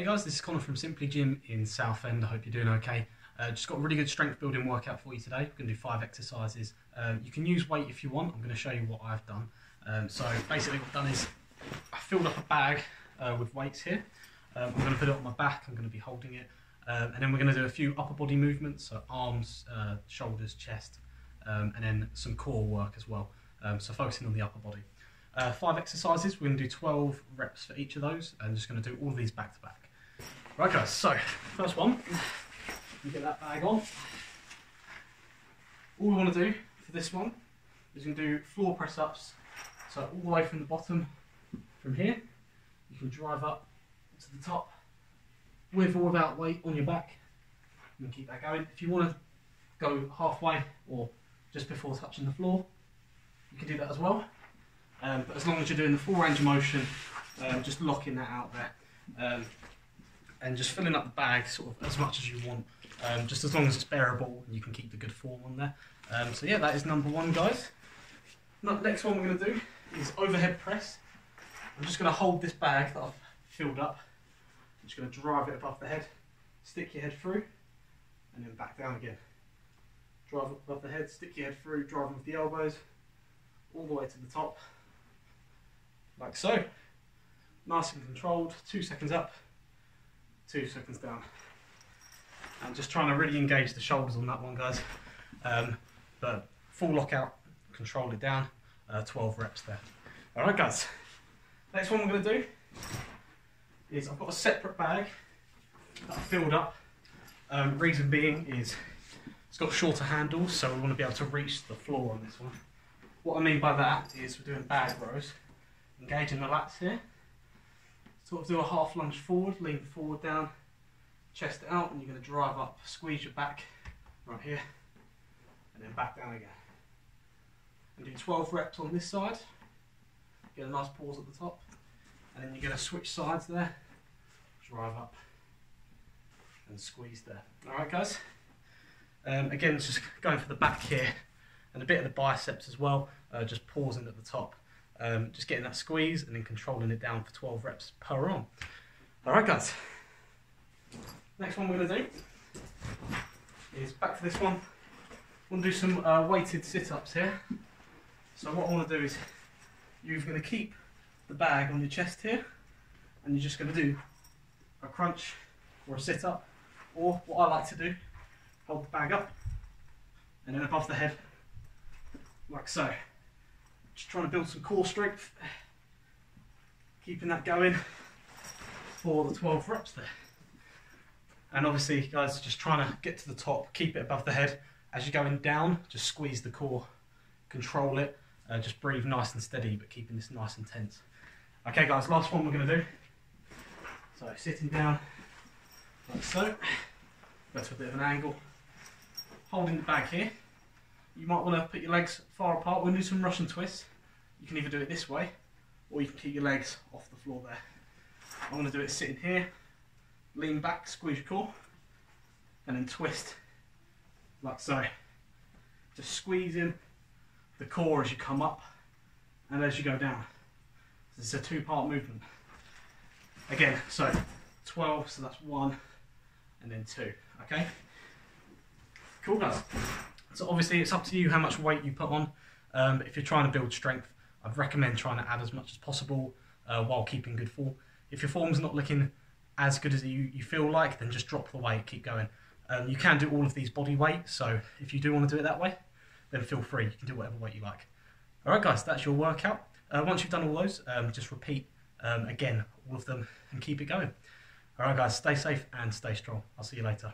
Hey guys, this is Connor from Simply Gym in Southend. I hope you're doing okay. Uh, just got a really good strength building workout for you today. We're going to do five exercises. Um, you can use weight if you want. I'm going to show you what I've done. Um, so basically what I've done is I filled up a bag uh, with weights here. Um, I'm going to put it on my back. I'm going to be holding it. Um, and then we're going to do a few upper body movements, so arms, uh, shoulders, chest, um, and then some core work as well. Um, so focusing on the upper body. Uh, five exercises. We're going to do 12 reps for each of those. and just going to do all of these back to back. Right guys, so first one, you get that bag on. All we want to do for this one is going to do floor press ups. So all the way from the bottom, from here, you can drive up to the top with or without weight on your back. And keep that going. If you want to go halfway or just before touching the floor, you can do that as well. Um, but as long as you're doing the full range of motion, um, just locking that out there. Um, and just filling up the bag sort of as much as you want, um, just as long as it's bearable and you can keep the good form on there. Um, so yeah, that is number one, guys. Next one we're going to do is overhead press. I'm just going to hold this bag that I've filled up. I'm just going to drive it above the head, stick your head through, and then back down again. Drive up above the head, stick your head through, driving with the elbows, all the way to the top, like so. Nice and controlled, two seconds up, two seconds down. I'm just trying to really engage the shoulders on that one, guys. Um, but full lockout, control it down, uh, 12 reps there. All right, guys. Next one we're going to do is I've got a separate bag that I filled up. Um, reason being is it's got shorter handles, so we want to be able to reach the floor on this one. What I mean by that is we're doing bag rows, engaging the lats here, Sort of do a half lunge forward, lean forward down, chest out, and you're going to drive up, squeeze your back right here, and then back down again. And do 12 reps on this side. Get a nice pause at the top, and then you're going to switch sides there, drive up, and squeeze there. All right, guys. Um, again, just going for the back here, and a bit of the biceps as well. Uh, just pausing at the top. Um, just getting that squeeze and then controlling it down for 12 reps per arm. All right, guys. Next one we're to do is back to this one. To do some uh, weighted sit-ups here. So what I want to do is you're going to keep the bag on your chest here and you're just going to do a crunch or a sit-up or what I like to do, hold the bag up and then above the head like so. Just trying to build some core strength. Keeping that going for the 12 reps there. And obviously, guys, just trying to get to the top, keep it above the head. As you're going down, just squeeze the core, control it, uh, just breathe nice and steady, but keeping this nice and tense. Okay, guys, last one we're going to do. So, sitting down like so, to a bit of an angle, holding the bag here. You might want to put your legs far apart. To do some Russian twists. You can either do it this way or you can keep your legs off the floor there. I'm going to do it sitting here, lean back, squeeze your core, and then twist like so. Just squeezing the core as you come up and as you go down. This is a two part movement. Again, so 12, so that's one and then two, okay? Cool guys. So obviously it's up to you how much weight you put on. Um, if you're trying to build strength, I'd recommend trying to add as much as possible uh, while keeping good form. If your form's not looking as good as you, you feel like, then just drop the weight, keep going. Um, you can do all of these body weight, so if you do want to do it that way, then feel free. You can do whatever weight you like. All right, guys, that's your workout. Uh, once you've done all those, um, just repeat um, again all of them and keep it going. All right, guys, stay safe and stay strong. I'll see you later.